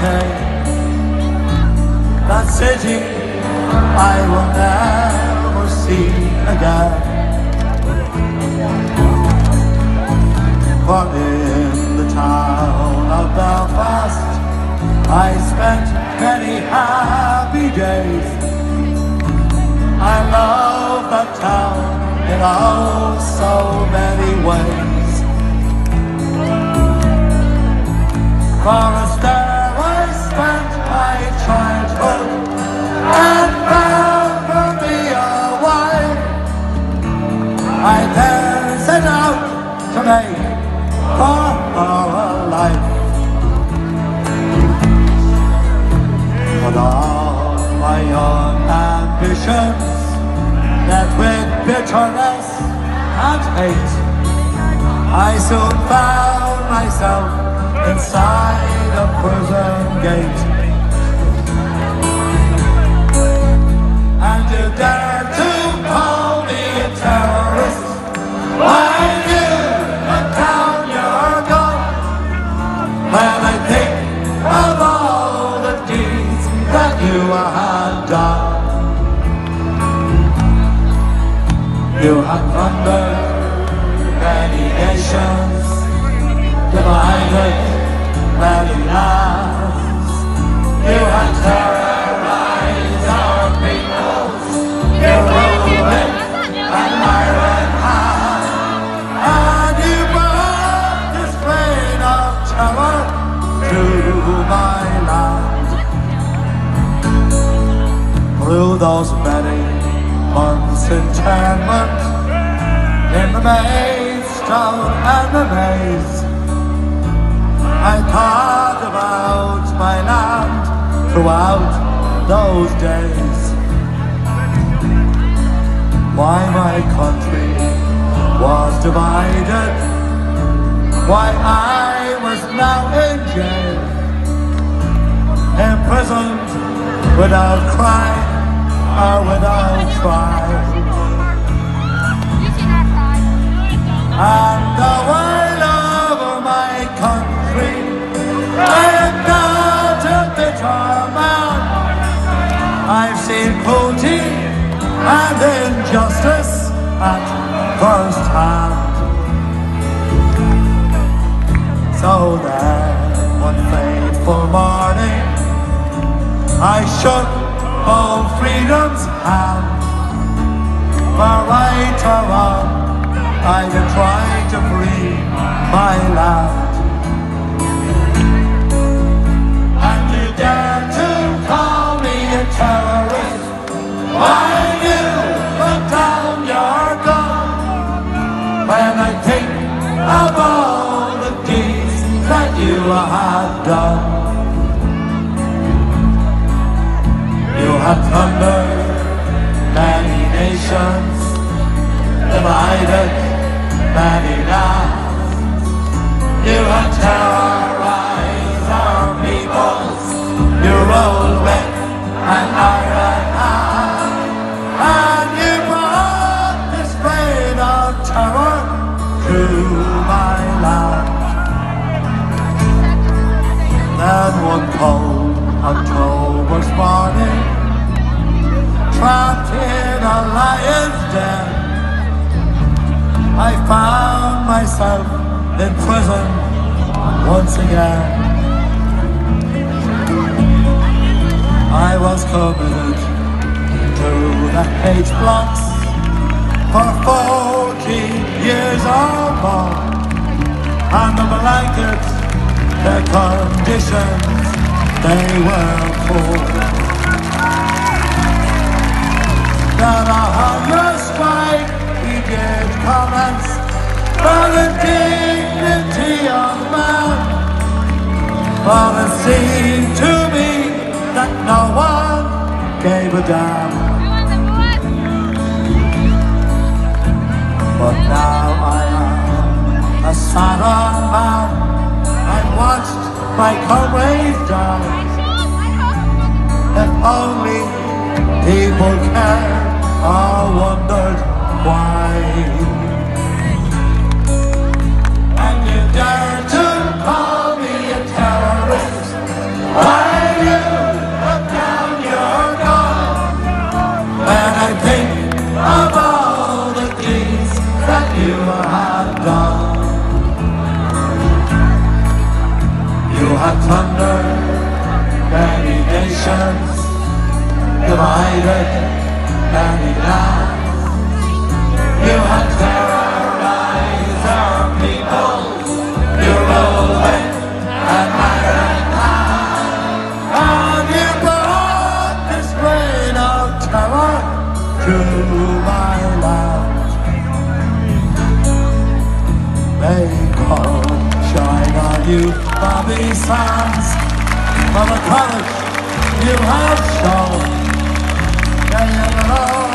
take that city I will never see again. But in the town of Belfast, I spent many happy days. I love that town in oh so many ways. Forest there bitterness and hate. I soon found myself inside a prison gate. And you dare to call me a terrorist when Many nations, divided many lands. You have terrorized our peoples. You with an iron hand, and you brought this reign of terror to my land. Through those many months internment in the maidstone and the maze. I thought about my land throughout those days. Why my country was divided, why I was now in jail, imprisoned without crime or without trial. And injustice at first hand. So then, one fateful morning, I shook old freedom's hand. For right or wrong, I've been trying to free my land. You have done. You have plundered many nations Divided many lands. You have One cold October's morning Trapped in a lion's den I found myself in prison once again. I was committed to the H blocks for 40 years or more. And the blankets, the conditions they were poor. That a hunger strike he did comments for the dignity of man. But it seemed to me that no one gave a damn. But now I am a sadder man. Watched my comrades die. If only people cared or Not under many nations divided, many lands. You had you Bobby Sands from the college you have shown. Yeah, yeah, Yeah, yeah,